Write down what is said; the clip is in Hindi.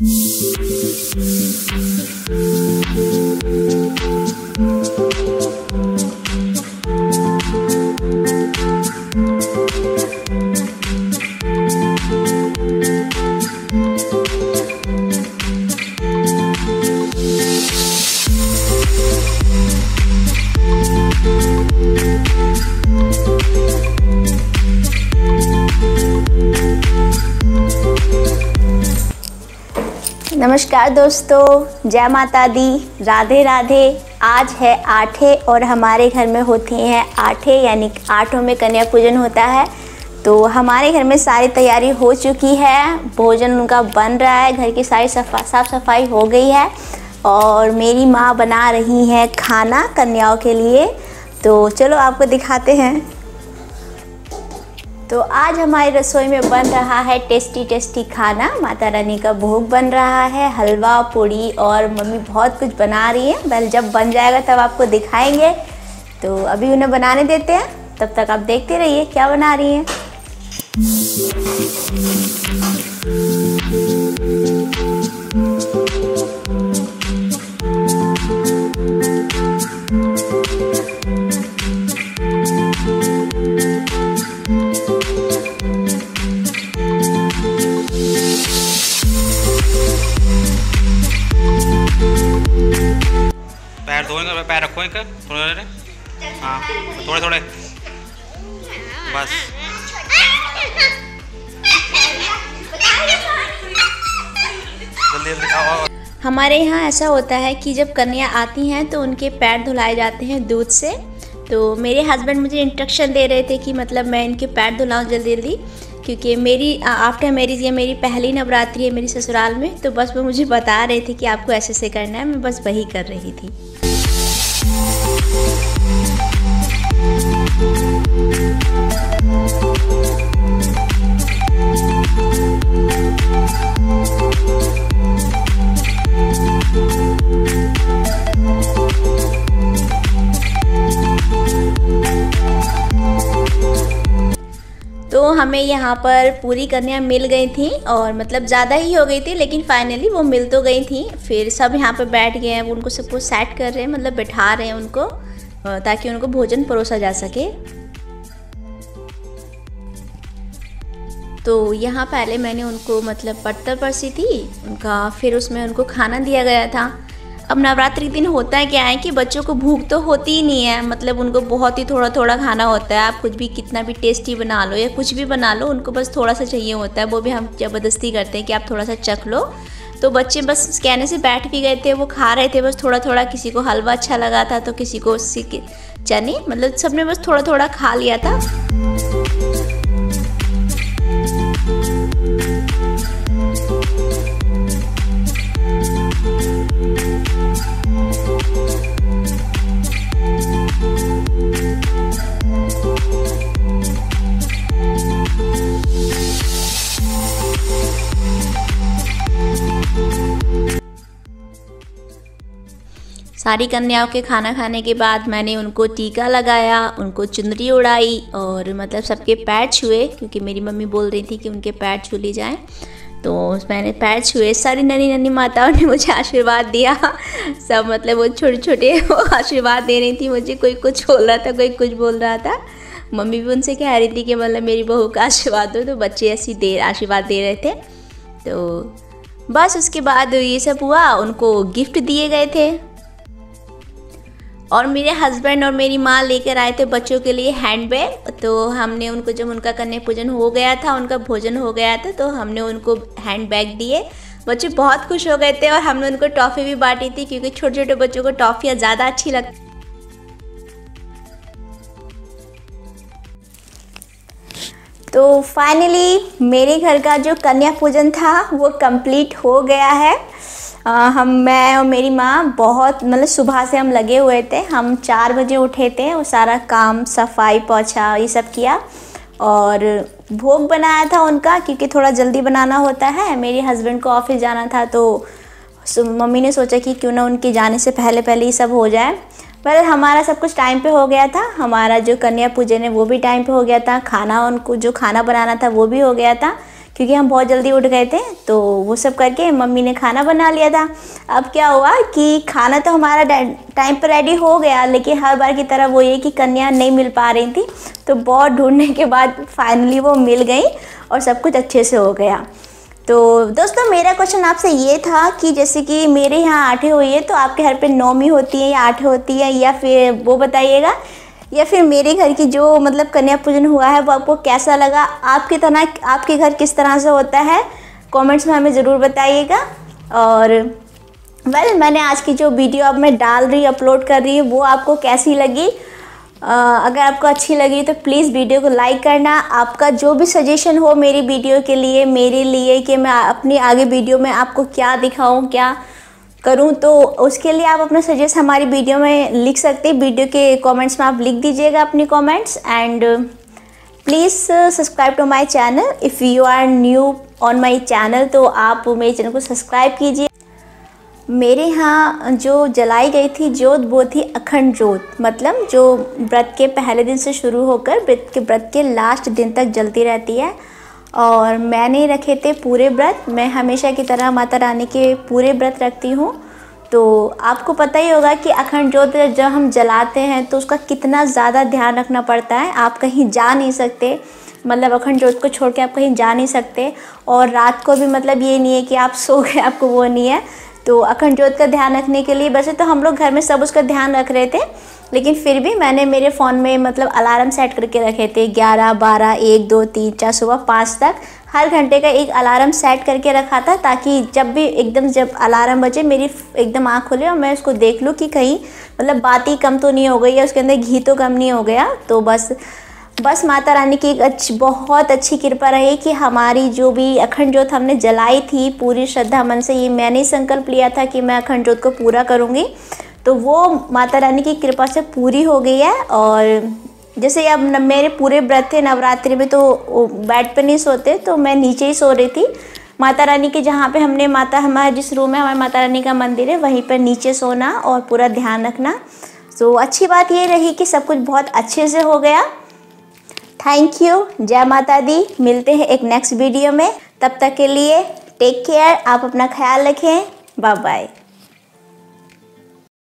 Thank you. नमस्कार दोस्तों, जय माता दी। राधे राधे, आज है आठे और हमारे घर में होती हैं आठे, यानी आठों में कन्या पूजन होता है। तो हमारे घर में सारी तैयारी हो चुकी है। भोजन उनका बन रहा है, घर की सारी सफ़ा साफ़ सफ़ाई हो गई है। और मेरी माँ बना रही है खाना कन्याओं के लिए। तो चलो आपको दिखाते हैं। तो आज हमारी रसोई में बन रहा है टेस्टी टेस्टी खाना। माता रानी का भोग बन रहा है, हलवा, पूड़ी और मम्मी बहुत कुछ बना रही है। बल जब बन जाएगा तब आपको दिखाएँगे। तो अभी उन्हें बनाने देते हैं। तब तक आप देखते रहिए क्या बना रही हैं। रखो इनका थोड़े थोड़े हाँ थोड़े थोड़े। बस। जल्दी जल्दी हमारे यहाँ ऐसा होता है कि जब कन्या आती हैं तो उनके पैर धुलाए जाते हैं दूध से। तो मेरे हस्बैंड मुझे इंस्ट्रक्शन दे रहे थे कि मतलब मैं इनके पैर धुलाऊँ जल्दी जल्दी। क्योंकि मेरी आफ्टर मैरिज ये मेरी पहली नवरात्रि है मेरी ससुराल में तो बस वो मुझे बता रहे थे कि आपको ऐसे ऐसे करना है, मैं बस वही कर रही थी। हमें यहाँ पर पूरी कन्या मिल गई थी और मतलब ज़्यादा ही हो गई थी, लेकिन फाइनली वो मिल तो गई थी। फिर सब यहाँ पर बैठ गए हैं उनको सबको सेट कर रहे हैं मतलब बैठा रहे हैं उनको ताकि उनको भोजन परोसा जा सके। तो यहाँ पहले मैंने उनको मतलब पत्थर परसी थी, उनका फिर उसमें उनको खाना दिया गया था। अब नवरात्रि दिन होता है, क्या है कि बच्चों को भूख तो होती ही नहीं है। मतलब उनको बहुत ही थोड़ा थोड़ा खाना होता है। आप कुछ भी, कितना भी टेस्टी बना लो या कुछ भी बना लो, उनको बस थोड़ा सा चाहिए होता है। वो भी हम ज़बरदस्ती करते हैं कि आप थोड़ा सा चख लो। तो बच्चे बस कहने से बैठ भी गए थे, वो खा रहे थे, बस थोड़ा थोड़ा किसी को हलवा अच्छा लगा था तो किसी को चने मतलब सबने बस थोड़ा थोड़ा खा लिया था। सारी कन्याओं के खाना खाने के बाद मैंने उनको टीका लगाया, उनको चुनरी उड़ाई और मतलब सबके पैर छुए, क्योंकि मेरी मम्मी बोल रही थी कि उनके पैर छू ली जाएँ। तो मैंने पैर छुए सारी नन्ही नन्ही माताओं ने मुझे आशीर्वाद दिया। सब मतलब वो छोटे छोटे वो आशीर्वाद दे रही थी मुझे, कोई कुछ बोल रहा था, कोई कुछ बोल रहा था। मम्मी भी उनसे कह रही थी कि मतलब मेरी बहू का आशीर्वाद दो तो बच्चे ऐसी दे, आशीर्वाद दे रहे थे। तो बस उसके बाद ये सब हुआ, उनको गिफ्ट दिए गए थे। और मेरे हस्बैंड और मेरी माँ लेकर आए थे बच्चों के लिए हैंड बैग तो हमने उनको, जब उनका कन्या पूजन हो गया था, उनका भोजन हो गया था तो हमने उनको हैंड बैग दिए। बच्चे बहुत खुश हो गए थे और हमने उनको टॉफ़ी भी बांटी थी, क्योंकि छोटे छोटे बच्चों को टॉफ़ियाँ ज़्यादा अच्छी लगती तो फाइनली मेरे घर का जो कन्या पूजन था, वो कंप्लीट हो गया है। हम, मैं और मेरी माँ बहुत मतलब सुबह से हम लगे हुए थे। हम चार बजे उठे थे और सारा काम, सफ़ाई, पोछा, ये सब किया। और भोग बनाया था उनका, क्योंकि थोड़ा जल्दी बनाना होता है। मेरे हस्बैंड को ऑफ़िस जाना था तो मम्मी ने सोचा कि क्यों ना उनके जाने से पहले पहले ही सब हो जाए। पर हमारा सब कुछ टाइम पे हो गया था। हमारा जो कन्या पूजन है, वो भी टाइम पे हो गया था। खाना उनको, जो खाना बनाना था, वो भी हो गया था। क्योंकि हम बहुत जल्दी उठ गए थे तो वो सब करके मम्मी ने खाना बना लिया था। अब क्या हुआ कि खाना तो हमारा टाइम पर रेडी हो गया, लेकिन हर बार की तरह वो ये कि कन्या नहीं मिल पा रही थी तो बहुत ढूँढने के बाद फाइनली वो मिल गई और सब कुछ अच्छे से हो गया। तो दोस्तों, मेरा क्वेश्चन आपसे ये था कि जैसे कि मेरे यहाँ आठे हुई है तो आपके घर पे नौमी होती है या आठे होती है, या फिर वो बताइएगा या फिर मेरे घर की जो मतलब कन्या पूजन हुआ है वो आपको कैसा लगा? आपके तरह आपके घर किस तरह से होता है? कमेंट्स में हमें ज़रूर बताइएगा। और वेल well, मैंने आज की जो वीडियो अब मैं डाल रही अपलोड कर रही हूँ वो आपको कैसी लगी? अगर आपको अच्छी लगी तो प्लीज़ वीडियो को लाइक करना। आपका जो भी सजेशन हो मेरी वीडियो के लिए मेरे लिए कि मैं अपनी आगे वीडियो में आपको क्या दिखाऊँ क्या करूँ तो उसके लिए आप अपना सजेस्ट हमारी वीडियो में लिख सकते हैं। वीडियो के कमेंट्स में आप लिख दीजिएगा अपनी comments and please subscribe to my channel if you are new on my channel तो आप मेरे चैनल को सब्सक्राइब कीजिए। मेरे यहाँ जो जलाई गई थी जोत, वो थी अखंड जोत। मतलब जो व्रत के पहले दिन से शुरू होकर, व्रत के व्रत के लास्ट दिन तक जलती रहती है। और मैंने रखे थे पूरे व्रत। मैं हमेशा की तरह माता रानी के पूरे व्रत रखती हूँ। तो आपको पता ही होगा कि अखंड जोत जब हम जलाते हैं तो उसका कितना ज़्यादा ध्यान रखना पड़ता है। आप कहीं जा नहीं सकते। मतलब अखंड जोत को छोड़ के आप कहीं जा नहीं सकते। और रात को भी मतलब ये नहीं है कि आप सो गए, आपको वो नहीं है। तो अखंड ज्योत का ध्यान रखने के लिए, वैसे तो हम लोग घर में सब उसका ध्यान रख रहे थे, लेकिन फिर भी मैंने मेरे फ़ोन में मतलब अलार्म सेट करके रखे थे, ग्यारह, बारह, एक, दो, तीन, चार, सुबह पाँच तक। हर घंटे का एक अलार्म सेट करके रखा था, ताकि जब भी एकदम जब अलार्म बजे, मेरी एकदम आँख खुले और मैं उसको देख लूँ कि कहीं मतलब बात ही कम तो नहीं हो गई या उसके अंदर घी तो कम नहीं हो गया तो बस बस माता रानी की एक अच्छी, बहुत अच्छी कृपा रही कि हमारी जो भी अखंड ज्योत हमने जलाई थी, पूरी श्रद्धा मन से, ये मैंने संकल्प लिया था कि मैं अखंड ज्योत को पूरा करूँगी। तो वो माता रानी की कृपा से पूरी हो गई है और जैसे अब मेरे पूरे व्रत थे नवरात्रि में तो बेड पर नहीं सोते तो मैं नीचे ही सो रही थी। माता रानी के जहाँ पे हमने माता, हमारे जिस रूम में हमारे माता रानी का मंदिर है, वहीं पर नीचे सोना और पूरा ध्यान रखना। तो अच्छी बात ये रही कि सब कुछ बहुत अच्छे से हो गया। थैंक यू जय माता दी. मिलते हैं एक नेक्स्ट वीडियो में. तब तक के लिए टेक केयर आप अपना ख्याल रखें. Bye bye